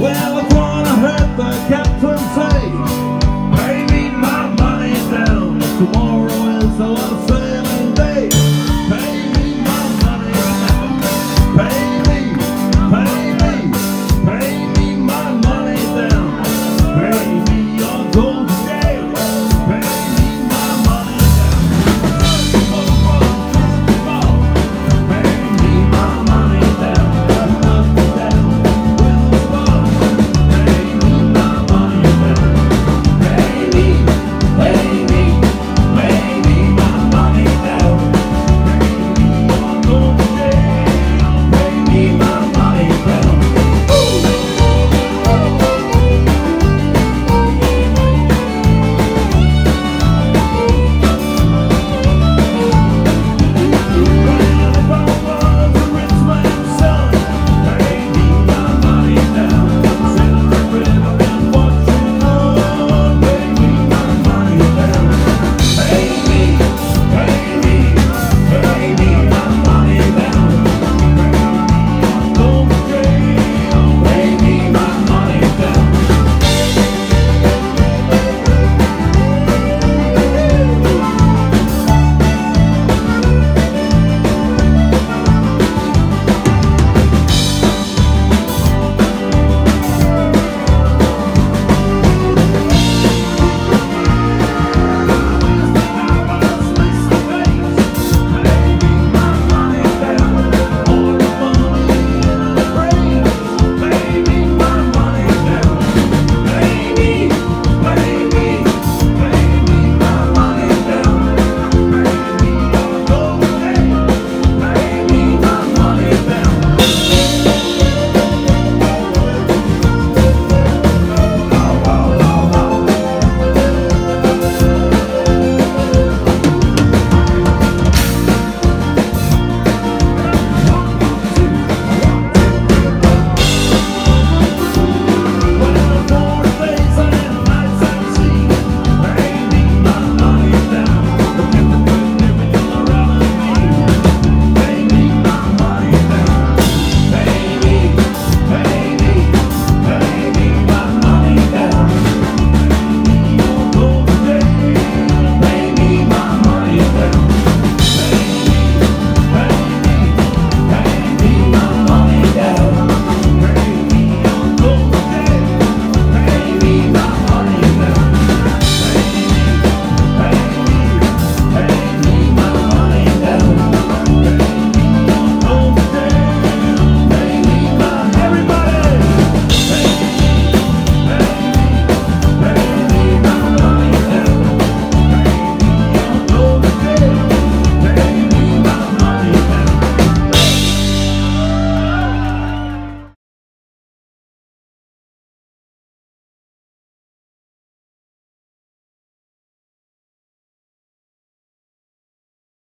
Well, I wanna hurt the captain say, pay my money down. Tomorrow is a lot of